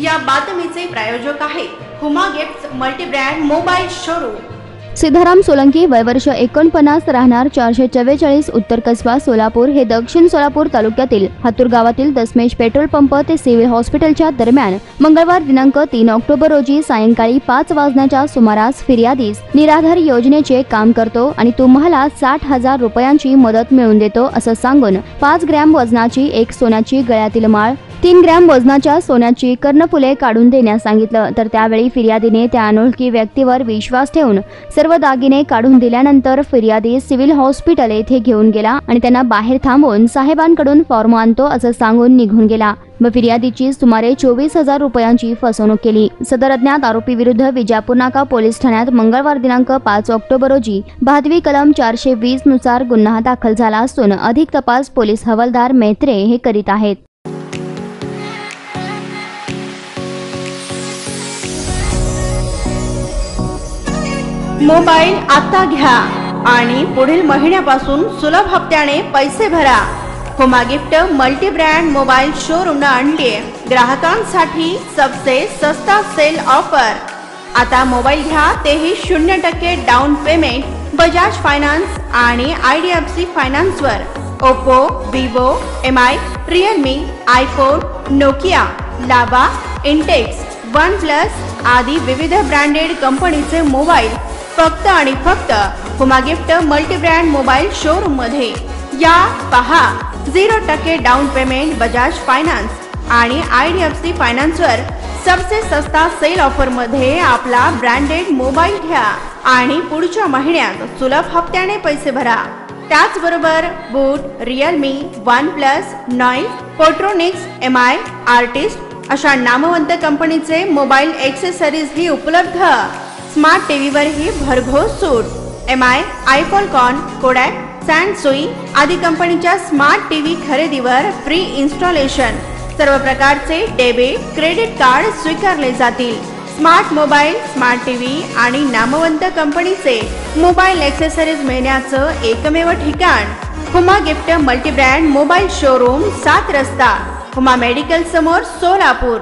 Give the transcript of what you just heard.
या बातमीचे प्रायोजक आहे Huma gift multibrand mobile showroom. Siddharam Solanki वयवर्ष एकोणपन्नास राहणार चारशे चव्वेचाळीस उत्तर कसबा सोलापूर हे दक्षिण सोलापूर तालुक्यातील हातूर गावातील दसमेश पेट्रोल पंप ते सिव्हिल हॉस्पिटलच्या दरम्यान मंगळवार दिनांक तीन ऑक्टोबर रोजी सायंकाळी पाच वाजण्याच्या सुमारास फिर्यादीस निराधार योजनेचे काम करतो आणि तुम्हाला साठ हजार रुपयांची मदत मिळवून देतो असं सांगून पाच ग्रॅम वजनाची एक सोन्याची गळ्यातील माळ तीन ग्रॅम वजनाच्या सोन्याची कर्णफुले काढून देण्यास सांगितलं. तर त्यावेळी फिर्यादीने त्या अनोळखी व्यक्तीवर विश्वास ठेवून सर्व दागिने काढून दिल्यानंतर फिर्यादी सिव्हिल हॉस्पिटल येथे घेऊन गेला आणि त्यांना बाहेर थांबवून साहेबांकडून फॉर्म आणतो असं सांगून निघून गेला. व फिर्यादीची सुमारे चोवीस हजार रुपयांची फसवणूक केली. सदर अज्ञात आरोपी विरुद्ध विजापूर नाका पोलीस ठाण्यात मंगळवार दिनांक पाच ऑक्टोबर रोजी भादवी कलम चारशे वीसनुसार गुन्हा दाखल झाला असून अधिक तपास पोलीस हवालदार मेत्रे हे करीत आहेत. मोबाईल आता घ्या आणि पुढील महिन्यापासून सुलभ हप्त्याने पैसे भरा. Homa gift multi brand mobile showroom आणली ग्राहकांसाठी सबसे सस्ता सेल ऑफर. आता मोबाईल घ्या तेही शून्य टक्के डाऊन पेमेंट बजाज फायनान्स आणि I D F C फायनान्सवर. Oppo Vivo M I Realme iPhone Nokia Lava Intex OnePlus आदी विविध ब्रँडेड कंपनीचे मोबाईल फक्त आणि फक्त हुमा गिफ्ट मल्टीब्रँड मोबाईल शोरूममध्ये या पहा. झिरो टक्के डाऊन पेमेंट बजाज फायनान्स आणि आय डी एफ सी फायनान्सवर सबसे सस्ता सेल ऑफरमध्ये आपला ब्रँडेड मोबाईल घ्या आणि पुढच्या महिन्यात सुलभ हप्त्याने पैसे भरा. त्याचबरोबर boAt Realme OnePlus Noise Portronics M I artist अशा नामवंत कंपनीचे मोबाईल एक्सेसरीज ही उपलब्ध. स्मार्ट टीव्हीवरही भरघोस सूट. M I iFFalcon Kodak Sansui आदी कंपनीच्या स्मार्ट टीव्ही खरेदीवर फ्री इन्स्टॉलेशन सर्व प्रकारचे डेबिट क्रेडिट कार्ड स्वीकारले जातील. स्मार्ट मोबाईल स्मार्ट टीव्ही आणि नामवंत कंपनीचे मोबाईल ॲक्सेसरीज मिळण्याचं एकमेव ठिकाण. Huma gift multibrand mobile showroom सात रस्ता. हुमा मेडिकल समोर सोलापूर.